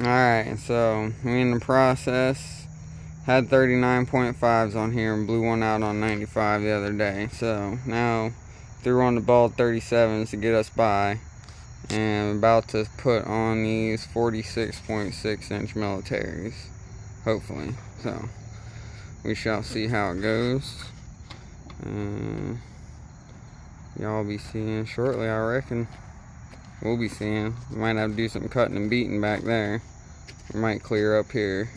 Alright, so we in the process. Had 39.5s on here and blew one out on 95 the other day. So now threw on the ball 37s to get us by. And about to put on these 46.6 inch militaries. Hopefully. So we shall see how it goes. Uh, y'all be seeing shortly, I reckon. We'll be seeing. We might have to do some cutting and beating back there. We might clear up here.